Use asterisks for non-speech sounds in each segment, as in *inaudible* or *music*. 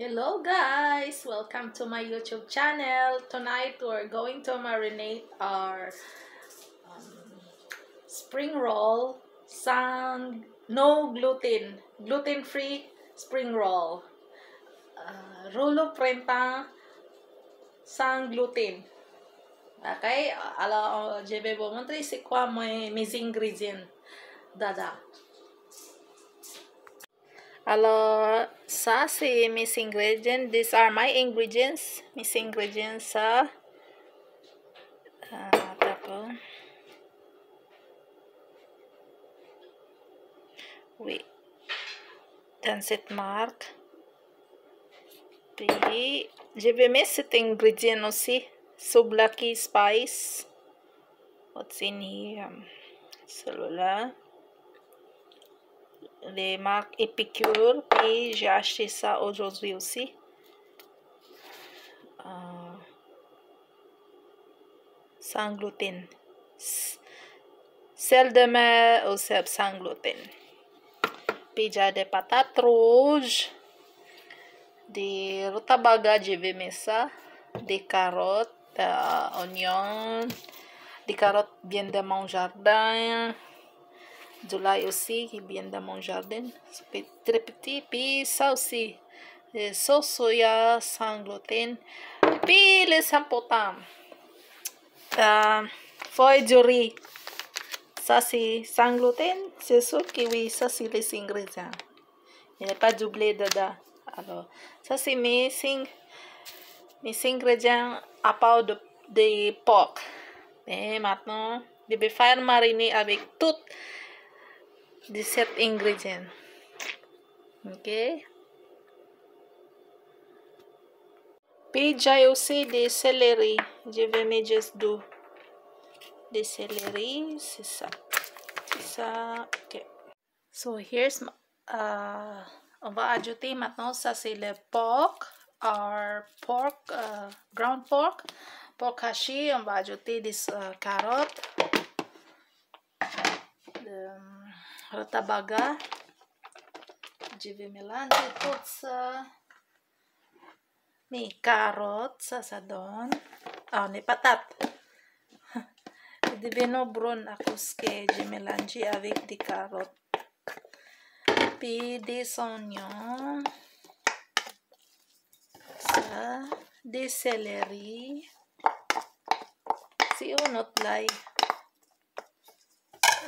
Hello guys! Welcome to my YouTube channel. Tonight we're going to marinate our um, spring roll sang no gluten, gluten-free spring roll. Uh, rulo prenta sans gluten. Okay? Alors, je vais vous montrer c'est quoi mes, mes. Dada. Hello, Sassy, Miss Ingredient. These are my ingredients. Miss Ingredients sa uh, tapo. Wait. Transit mark. Puis, je vais mettre cet ingredient aussi. Souvlaki spice. What's in here? Celui-là. Les marques Épicure. Et j'ai acheté ça aujourd'hui aussi. Euh, sans gluten. Sel de mer ou sel sans gluten. Puis j'ai des patates rouges. Des rutabaga, je vais. Des carottes, euh, oignons. Des carottes bien de mon jardin. Lait aussi qui vient dans mon jardin. Très petit. Puis ça aussi, les sauce soya sans gluten. Puis les impotants. Euh, feuille de riz. Ça c'est sans gluten. C'est sûr que oui, ça c'est les ingrédients. Il a pas doublé dedans. Alors, ça c'est mes, mes ingrédients à part de, de porc. Et maintenant, je vais faire mariner avec tout 17 ingrédients. Ok. Puis j'ai aussi des céleri. Je vais mettre juste deux. Des céleri, c'est ça. C'est ça. Ok. So here's uh, on va ajouter maintenant ça c'est le pork or pork uh, ground pork pork hashi on va ajouter des uh, carottes. Arată baga. Dziwi milandy, puca. May carrot, sasadon. Oh, ni patat. *laughs* Di binobron ako ske Jimilanji avec di carrot. Puis des oignons. Ça, des céleri. Si unot lay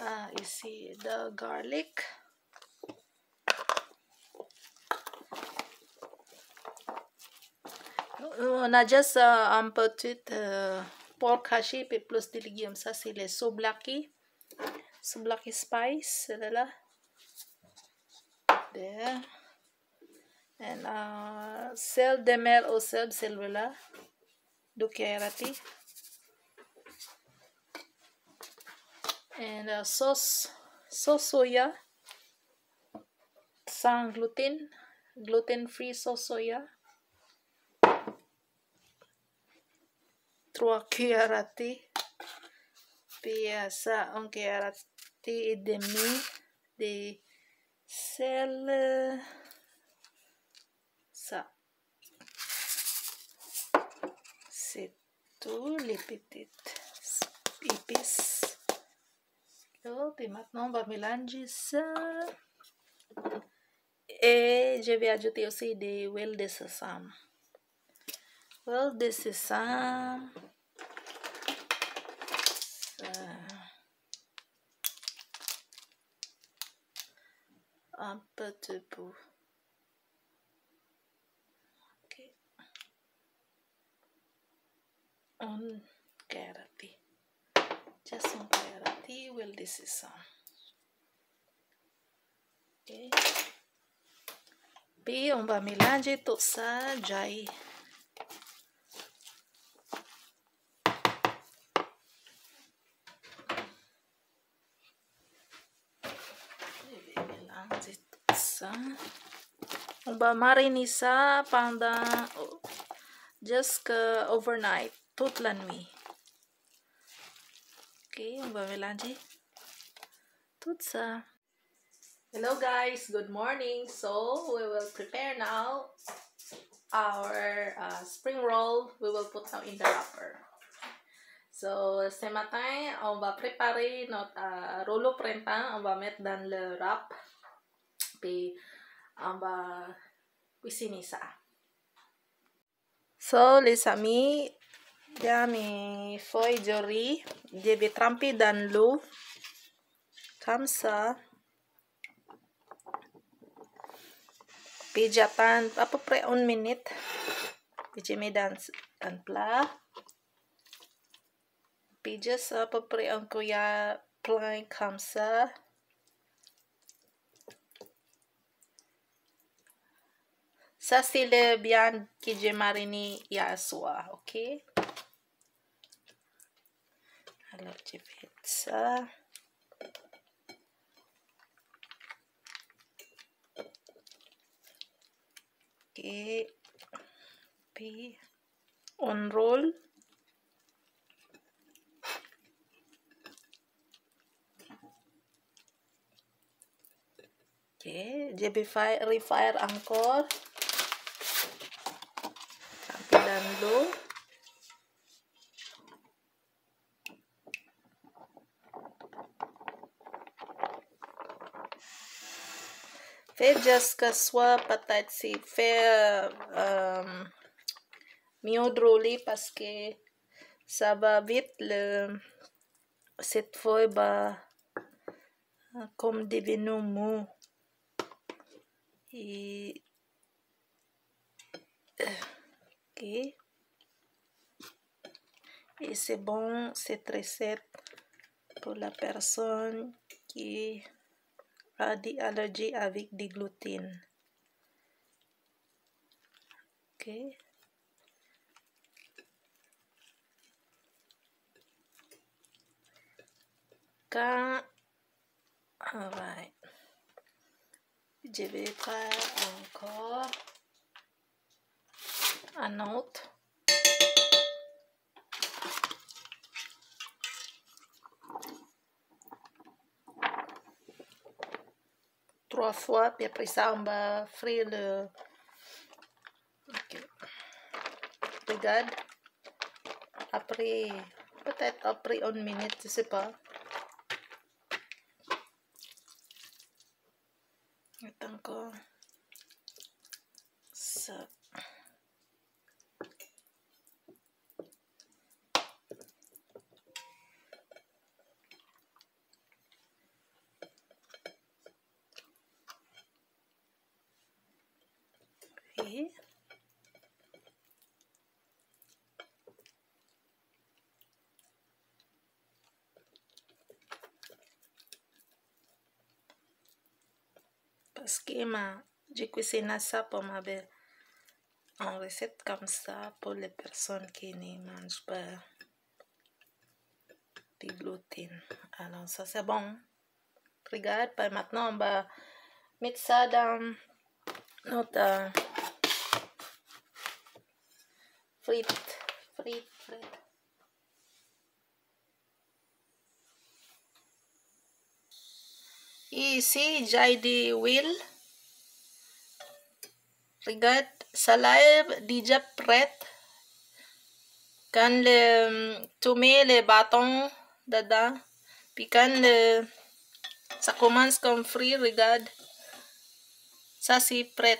uh, you see the garlic. On a just uh, un petit uh, pork puis plus des légumes. Ça c'est les soblaki spice là. There. And uh, sel de mer au sel celui-là du and uh, sauce sauce soya sans gluten gluten free sauce soya. Trois cuillères à thé puis uh, ça un cuillère à thé et demi de sel ça. C'est tout les petites épices et maintenant, on va mélanger ça. Et je vais ajouter aussi des huiles de sésame. Huile de sésame. Un petit peu. Ok. Un carotte. just un taggarativo e il decision okay. pi un bamilangi to sa jai Ang ba marinisa panda oh, just overnight tutlan mi. Okay, on mélanger tout ça. Hello guys, good morning. So we will prepare now our uh, spring roll, we will put now in the wrapper. So, ce matin, on va préparer notre uh, rouleau printemps. On va mettre dans le wrap. Puis, on va cuisiner ça. So, les amis, يعني فوي جوري trampi dan lu. Kamsa. pijatan apa pre on minute pijat dan pla pijas apa pre on kuya plain kamsa Sasile bian le ini ya j'ai oke all'arcipezza K P on roll Oke, okay, JB fire, refire angkor. Tampilan dan low. Fait juste que soit peut-être c'est fait euh, mieux drôler parce que ça va vite le cette feuille va comme devenir mou. Et ok. Et c'est bon cette recette pour la personne qui a des allergies avec du gluten. Ok. Quand, alright, je vais faire encore un autre. Trois fois, puis après ça, on va frire le... Ok. Regarde. Après, peut-être après une minute, je sais pas. Parce que ma, j'ai cuisiné ça pour ma belle. En recette comme ça pour les personnes qui ne mangent pas du gluten. Alors ça c'est bon. Regarde, maintenant on va mettre ça dans notre frites, frites, frites. si JD Will. Regat Salaib Dijapret Kan le um, Tume le Batong Dada. Pikan le Sa commands comme free regard Ça c'est prêt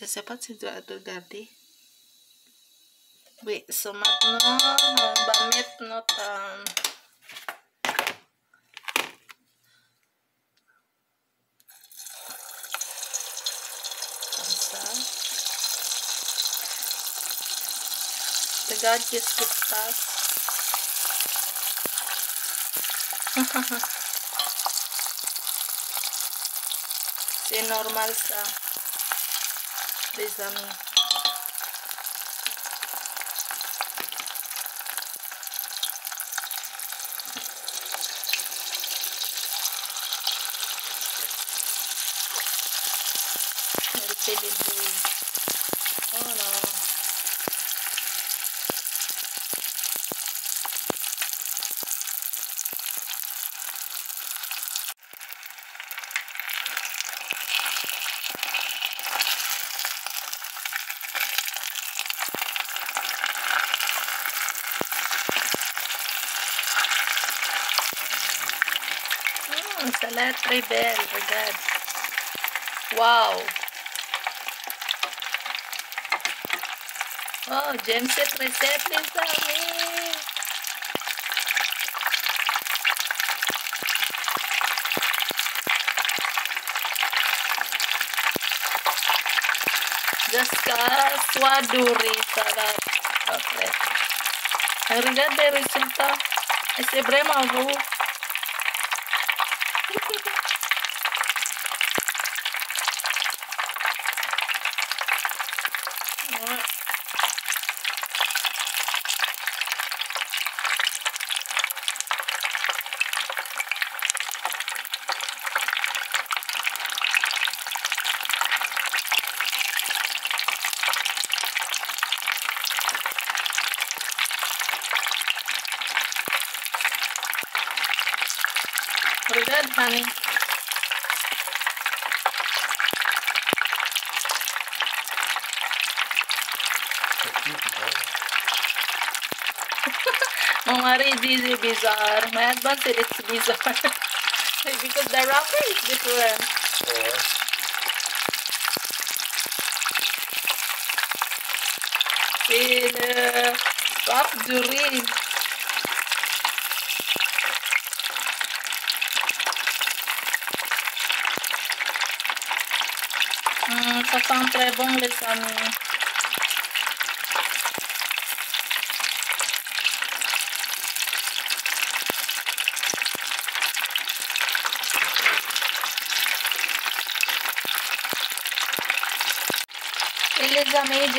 Je sais pas si tu dois regarder Oui, so maintenant on va mettre pegar y explotar. sí, normal está. Desde a mí. Let rebel, regard. Wow. Wow, Jameset reset din sa amin. cast Waduri swaduri, sarap. Kapret. Ang regard, resulta. Ay, sebre. Regard, honey. Mangari this is bizarre. My husband said it's bizarre. *laughs* because the wrapper is different. C'est le wrap du. Hmm, ça sent très bon les amis.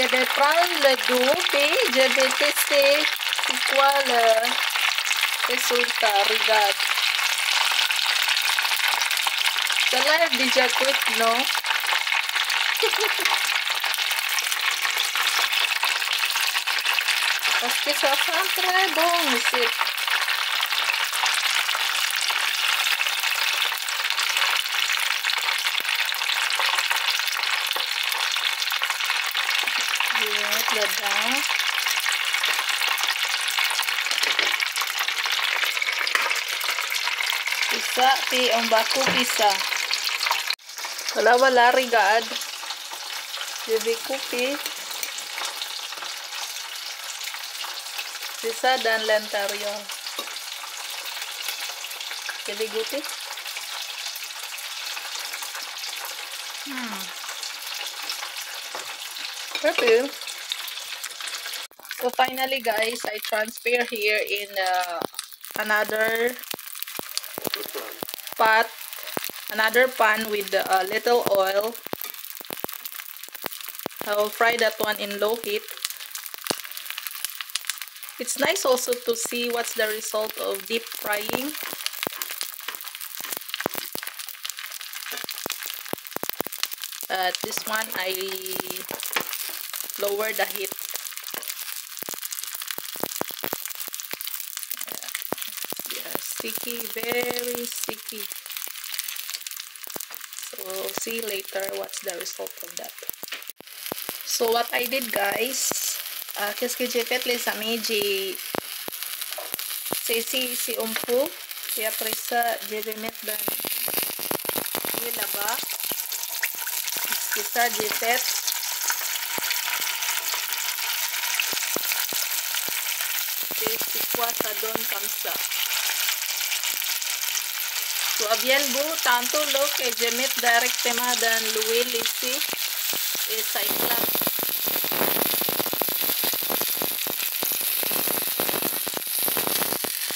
Vais prendre le dos et je vais tester c'est quoi le résultat. Regarde. Ça a déjà cuit, non? *laughs* Parce que ça sent très bon ici. Isa ti ang bako pisa. Wala wala rigad. Bibi kupi. Sisa dan lentaryo. Bibi guti. Hmm. Kapil. So finally guys, I transfer here in uh, another pot, another pan with a little oil. I will fry that one in low heat. It's nice also to see what's the result of deep frying. But this one I lower the heat. Sticky, very sticky. So see later what's the result of that. So what I did guys, uh, qu'est-ce que j'ai fait les amis, j'ai saisi ici un peu, et après ça je vais mettre dans là-bas. Ça j'ai fait. C'est quoi ça donne comme ça. So, abiel bu, tanto lo ke jemit direct tema dan luwe lisi eh, e saiklan.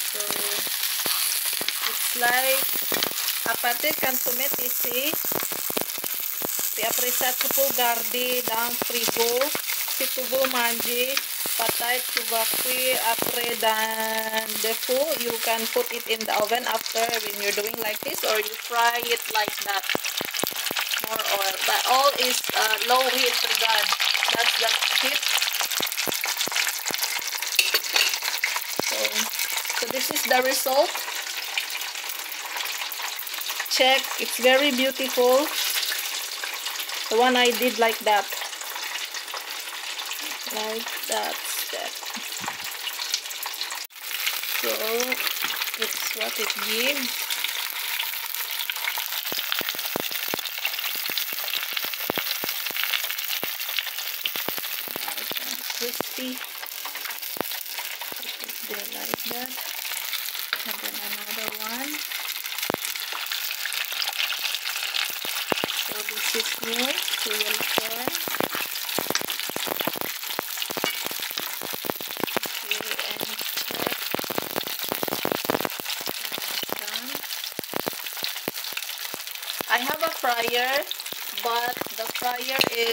So, it's like aparte kan sumet isi tiap risat sepul gardi dan frigo si tubuh manji manger, peut-être tu vas cuire après dans le four. You can put it in the oven after when you're doing like this or you fry it like that. More oil. But all is uh, low heat regard. That's the heat. So, so this is the result. Check. It's very beautiful. The one I did like that. Like that step. So, it's what it gives.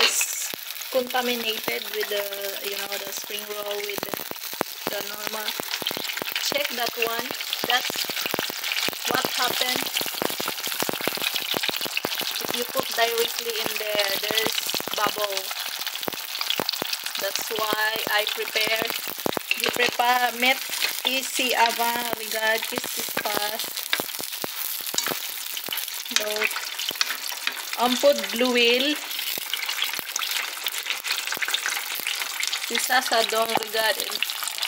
is contaminated with the you know the spring roll with the, normal. Check that one. That's what happens if you put directly in there there's bubble. That's why I prepare. You prepare met easy abang. We got this is fast. Note ampod blue wheel sasadong garden.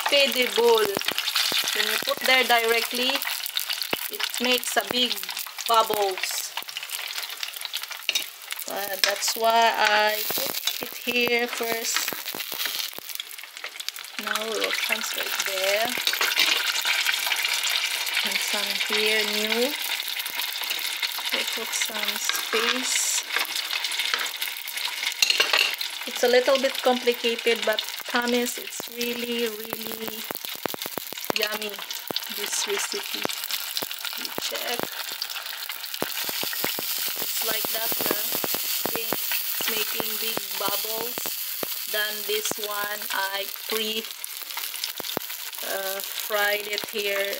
Pede bowl when you put there directly it makes a big bubbles. Uh, that's why I put it here first. Now we will transfer it there. And some here new. I put some space. It's a little bit complicated but Promise, it's really really yummy this recipe. You check. It's like that uh, now it's making big bubbles. Then this one I pre uh, fried it here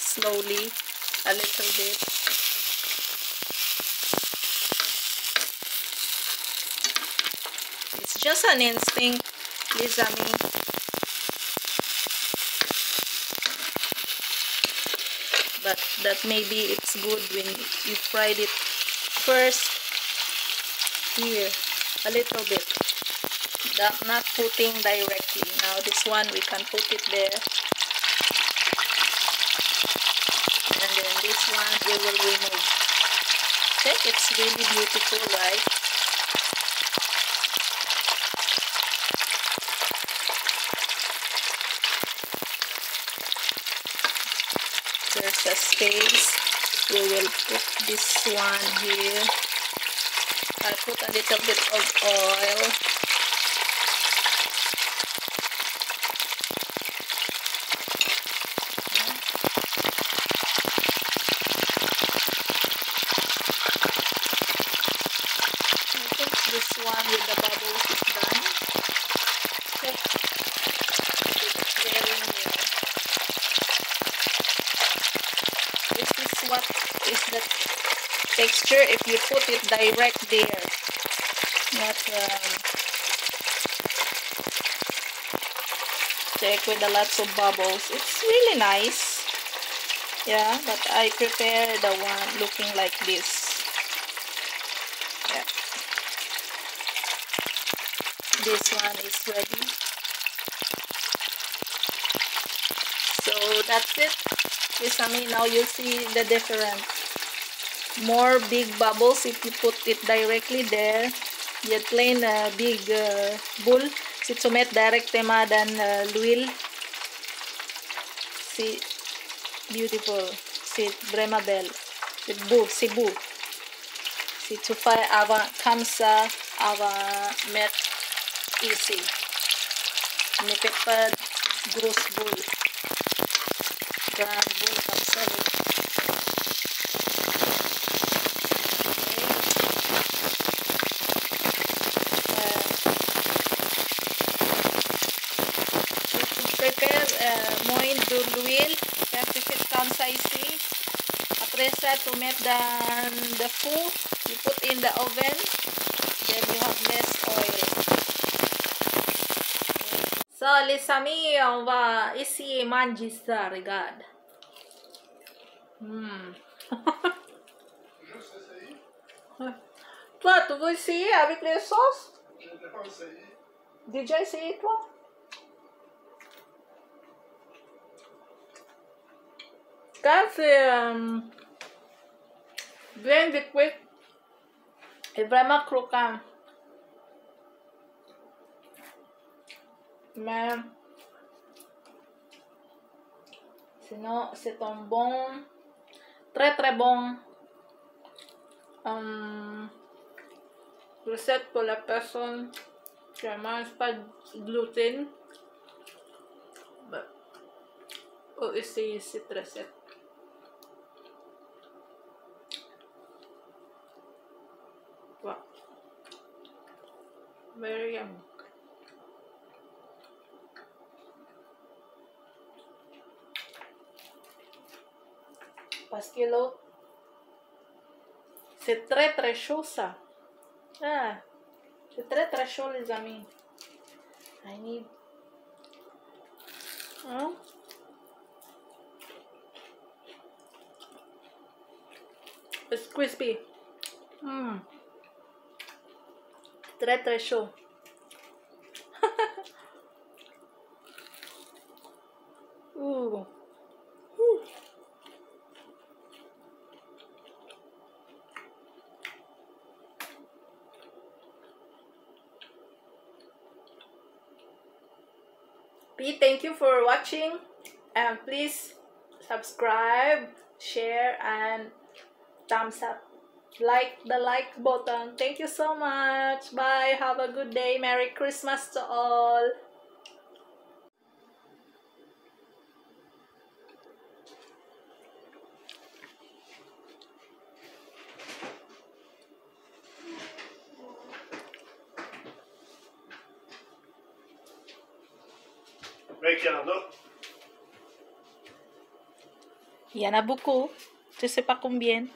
slowly a little bit. It's just an instinct this I mean, but that maybe it's good when you fried it first here a little bit. That not putting directly. Now this one we can put it there. And then this one we will remove. Okay it's really beautiful right? cook this one here. I put a little bit of oil. The lots of bubbles. It's really nice. Yeah, but I prefer the one looking like this. Yeah. This one is ready. So that's it. This I mean, now you see the difference more big bubbles if you put it directly there. Yet plain uh, big uh, bull. Si sumet direct tema dan uh, luil. si Beautiful, si Bremabel, si Bu, Cebu. Si Tufay Ava Kamsa Ava Met Easy. Nipipad Grosbull. Grand Bull Kamsa Bull. to melt the, the foo, you put in the oven, then you have less oil. So, les amis, on va essayer manger ça, regarde. Hmm. *laughs* toi, tu veux essayer avec les sauces Je n'ai pas essayé. Déjà essayé, toi Quand um, c'est... bien liquide et vraiment croquant. Mais sinon, c'est un bon, très très bon euh, recette pour la personne qui ne mange pas de gluten. Bah, oh, essayer cette recette. Very yummy. Parce que l'autre, c'est très très chaud ça. Ah, c'est très très chaud les amis. I need. Hein? It's crispy. Hmm. Très très chaud. *laughs* Ooh. Uh. Ooh. P, thank you for watching and please subscribe, share and thumbs up. Like the like button. Thank you so much. Bye. Have a good day. Merry Christmas to all. Mais qu'il y en a. Il y en a beaucoup. Je sais pas combien.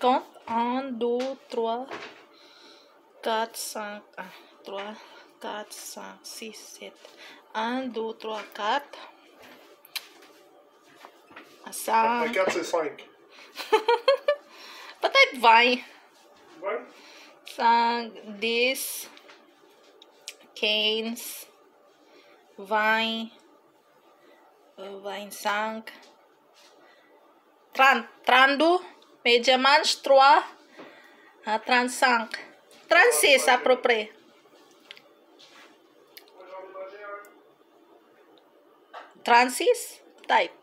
Compte 1, 2, 3, 4, 5, 1, 3, 4, 5, 6, 7. 1, 2, 3, 4. après 5. 4, c'est 5. Peut-être 20. Ouais. 5, 10, 15, 20, euh, 25, 30, 32, Mediamans, trois, uh, transank. Transis, apropre. Transis, type.